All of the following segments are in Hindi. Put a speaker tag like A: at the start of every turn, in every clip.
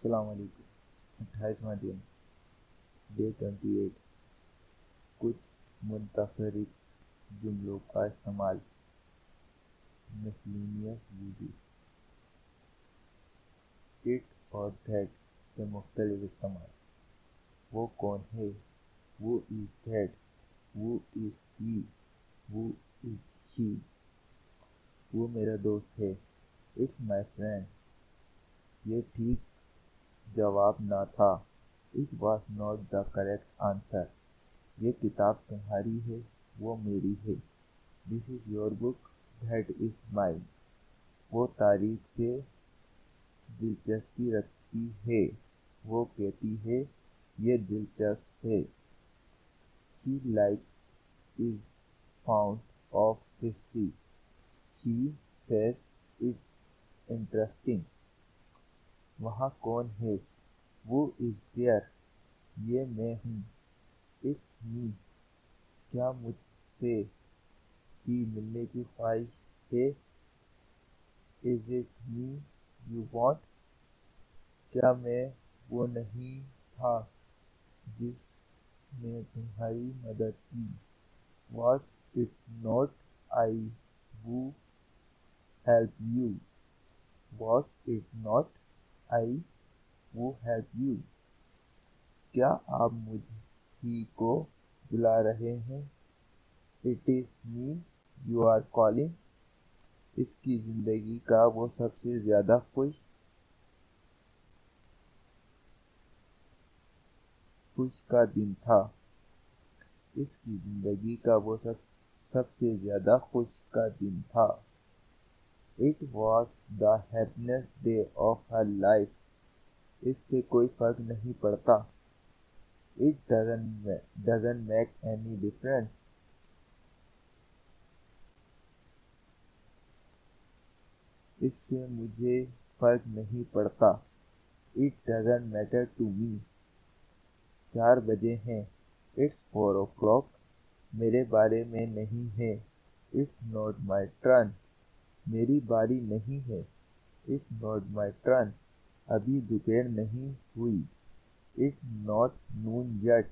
A: असलकुम अट्ठाईसवा दिन डे ट्वेंटी एट कुछ मुंतफरद जुमलों का इस्तेमाल। मिसलिनियस यूजेस इट और दैट के मुख्तलिफ़ इस्तेमाल। वो कौन है? वो इज़ दैट वो इज़ ही। वो इज़ शी वो मेरा दोस्त है। इट्स माई फ्रेंड ये ठीक जवाब ना था। It was not the correct answer. ये किताब तुम्हारी है, वो मेरी है। This is your book that is mine वो तारीख से दिलचस्पी रखती है, वो कहती है, ये दिलचस्प है। She like is fond of history she says is interesting वहाँ कौन है? वो इज़ देयर, ये मैं हूँ। इट्स मी क्या मुझसे ही मिलने की ख्वाहिश है? Is it me you want क्या मैं वो नहीं था जिसने तुम्हारी मदद की? वॉट इट नॉट आई वो help you what it not I वो हेल्प यू क्या आप मुझ ही को बुला रहे हैं? It is me you are calling इसकी ज़िंदगी का वो सबसे ज़्यादा खुश। खुश का दिन था। इसकी ज़िंदगी का वो सब, सबसे ज़्यादा खुश का दिन था। It was the day of her life इससे कोई फ़र्क नहीं पड़ता। It doesn't make any difference इससे मुझे फ़र्क नहीं पड़ता। It doesn't matter to me चार बजे हैं। इट्स फोर ओ क्लॉक मेरे बारे में नहीं है। इट्स नॉट माई टर्न मेरी बारी नहीं है। इट्स नॉट माई टर्न अभी दोपहर नहीं हुई। इट्स नॉट नून यट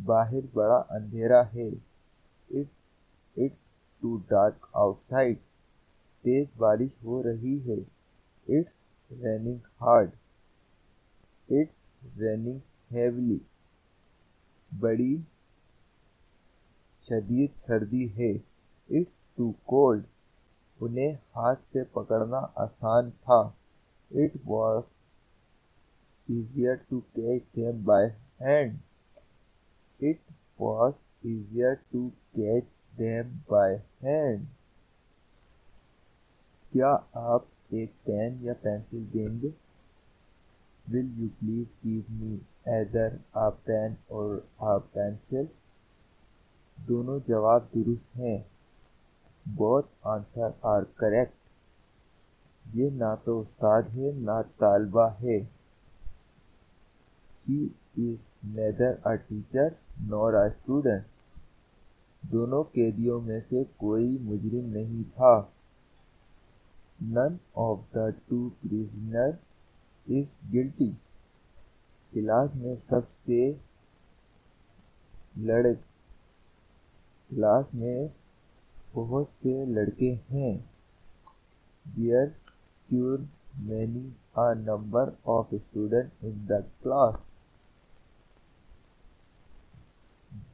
A: बाहर बड़ा अंधेरा है। It's it's too dark outside. तेज बारिश हो रही है। It's raining hard. It's raining heavily बड़ी शदीद सर्दी है। It's too cold. उन्हें हाथ से पकड़ना आसान था। It was easier to catch them by hand. It was easier to catch them by hand. क्या आप एक पेन या पेंसिल देंगे will you please give me either a pen or a pencil दोनों जवाब दुरुस्त हैं बोथ आंसर आर करेक्ट ये ना तो उस्ताद है, ना तालबा है। He is neither a teacher nor a student दोनों कैदियों में से कोई मुजरिम नहीं था। None of the two prisoner is guilty class में सबसे लड़, क्लास में बहुत से लड़के हैं। There cure many a number of students in the class.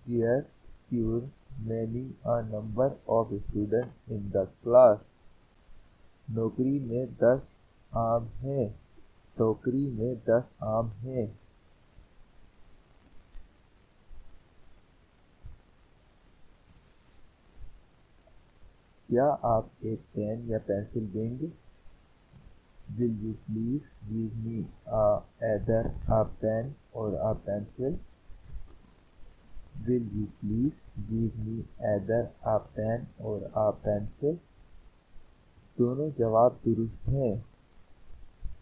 A: There were many a number of students in the class. नौकरी में दस आम हैं टोकरी में दस आम हैं क्या आप एक पेन या पेंसिल देंगे Will you please give me a, either a pen or a pencil? Will you please give me either a pen or a pencil? दोनों जवाब दुरुस्त हैं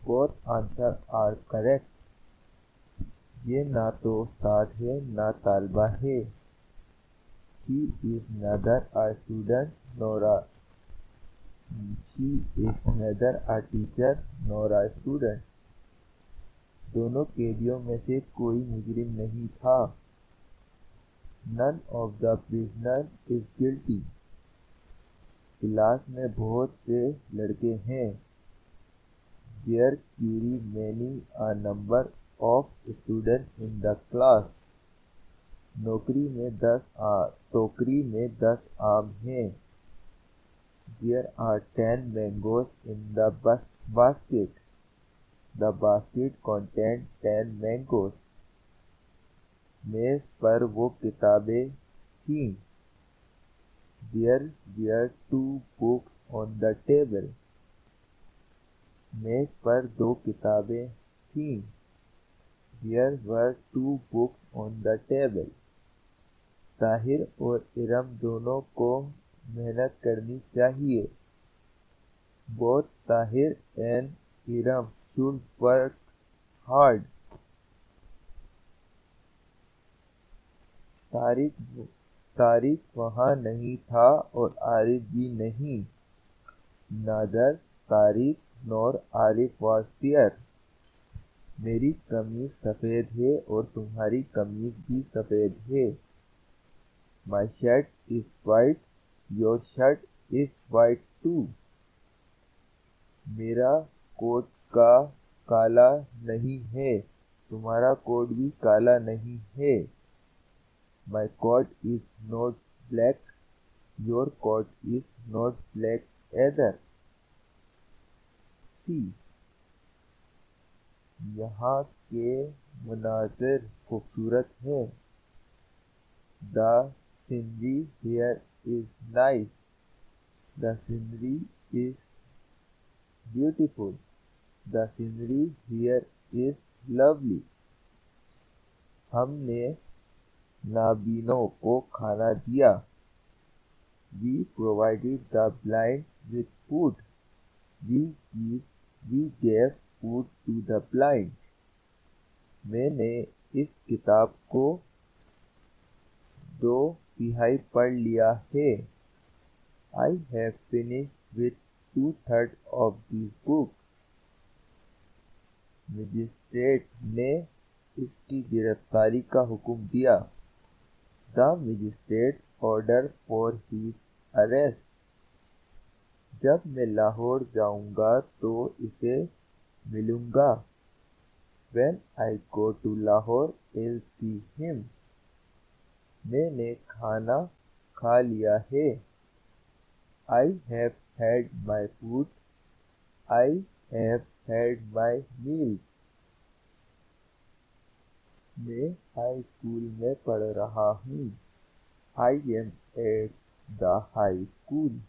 A: बोथ आंसर आर करेक्ट ये ना तो उस्ताद है ना तालबा है he is neither a student nor She is neither a teacher nor a student. दोनों कैदियों में से कोई मुजरिम नहीं था। None of the prisoner is guilty class में बहुत से लड़के हैं। There Curie many a number of student in the class नौकरी में दस आ टोकरी में दस आम हैं। there are 10 mangoes in the bus, basket. The basket contained 10 मेज पर वो किताबें थी। There there two books on the table मेज पर दो किताबें थी। There were two books on the table Tahir और इरम दोनों को मेहनत करनी चाहिए। Both Tahir and Iram should work hard. Tariq Tariq वहाँ नहीं था और आरिफ भी नहीं। नादर तारिक नौर, आरिफ वाज देयर मेरी कमीज सफ़ेद है और तुम्हारी कमीज भी सफ़ेद है। My shirt is white your shirt is white too मेरा कोट का काला नहीं है। तुम्हारा कोट भी काला नहीं है। My coat is not black your coat is not black either सी यहाँ के मनाजिर खूबसूरत है। The scenery here is nice the scenery is beautiful The scenery here is lovely. हमने नाबीनों को खाना दिया We provided the blind with food. We give, we gave food to the blind. मैंने इस किताब को दो तिहाई पढ़ लिया है। I have finish with two third of this book. Magistrate ने इसकी गिरफ्तारी का हुक्म दिया। The magistrate order for he arrest जब मैं लाहौर जाऊँगा तो इसे मिलूँगा। When I go to Lahore I'll see him मैंने खाना खा लिया है। I have had my food I have had my meals. मैं हाई स्कूल में पढ़ रहा हूँ। I am at the high school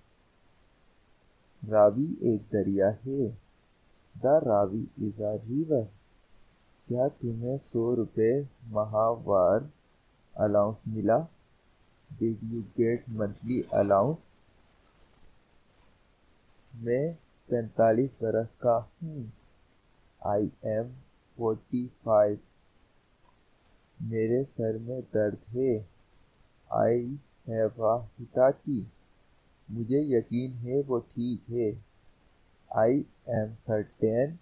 A: Ravi एक दरिया है। The Ravi is a river क्या तुम्हें सौ रुपये माहवार अलाउंस मिला did you get monthly allowance मैं पैंतालीस बरस का हूँ। आई एम फोर्टी फाइव मेरे सर में दर्द है। आई हैव अ हिटाची मुझे यकीन है वो ठीक है। I am certain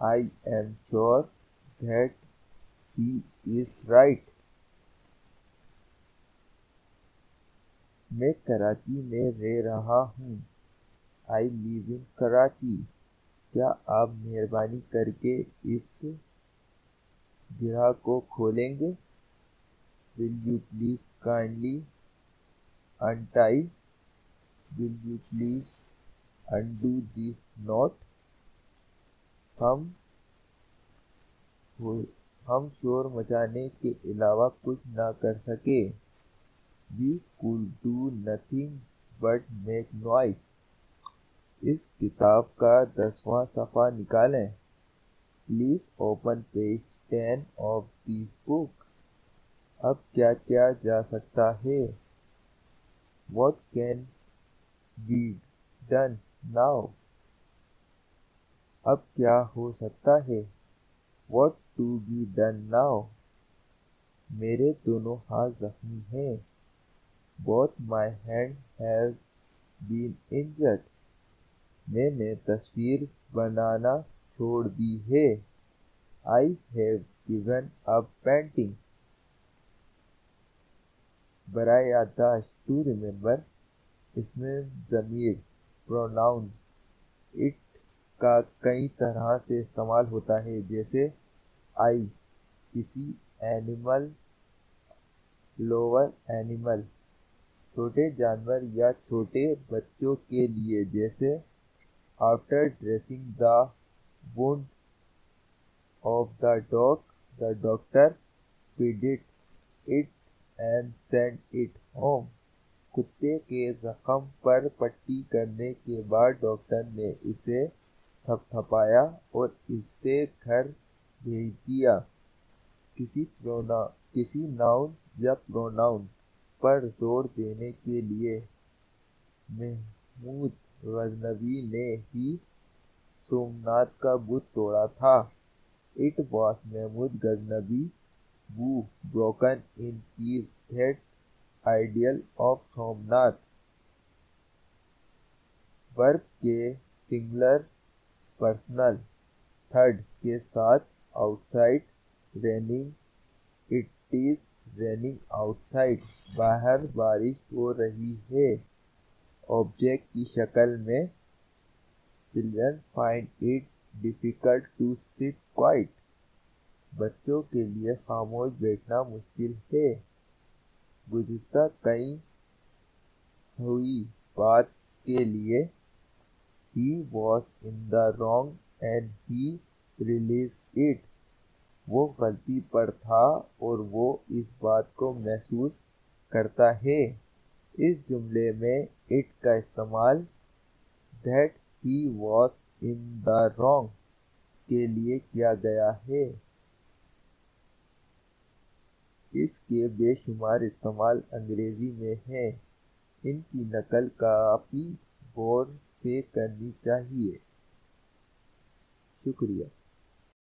A: I am sure that he is right मैं कराची में रह रहा हूँ। आई लिव इन कराची क्या आप मेहरबानी करके इस गिरह को खोलेंगे? Will you please kindly untie will you please undo this knot हम हम शोर मचाने के अलावा कुछ ना कर सके। We could do nothing but make noise इस किताब का दसवां सफ़ा निकालें। Please open page ten of this book अब क्या किया जा सकता है? What can be done now अब क्या हो सकता है? What to be done now मेरे दोनों हाथ जख्मी हैं। Both my hand have been injured मैंने तस्वीर बनाना छोड़ दी है। I have given a painting बरए याददाश्त टू रिमेंबर इसमें ज़मीर प्रोनाउन इट का कई तरह से इस्तेमाल होता है। जैसे आई किसी एनिमल लोअर एनिमल छोटे जानवर या छोटे बच्चों के लिए, जैसे after dressing the wound of the dog the doctor feeded it and send it home कुत्ते के जख्म पर पट्टी करने के बाद डॉक्टर ने इसे थपथपाया और इसे घर भेज दिया। किसी प्रोना किसी नाउन या प्रोनाउन पर ज़ोर देने के लिए महमूद गजनबी ने ही सोमनाथ का बुत तोड़ा था। It was Mahmud Ghaznavi who broken in peace that ideal of Somnath. Verb के सिंगुलर पर्सनल, थर्ड के साथ outside raining it is raining outside, बाहर बारिश हो रही है। ऑब्जेक्ट की शक्ल में, children find it difficult to sit quite. बच्चों के लिए खामोश बैठना मुश्किल है। गुज़श्ता कई हुई बात के लिए he was in the wrong and he release it वो गलती पर था और वो इस बात को महसूस करता है। इस जुमले में इट का इस्तेमाल that he was in the wrong के लिए किया गया है। इसके बेशुमार इस्तेमाल अंग्रेज़ी में हैं। इनकी नकल काफ़ी गौर से करनी चाहिए। शुक्रिया।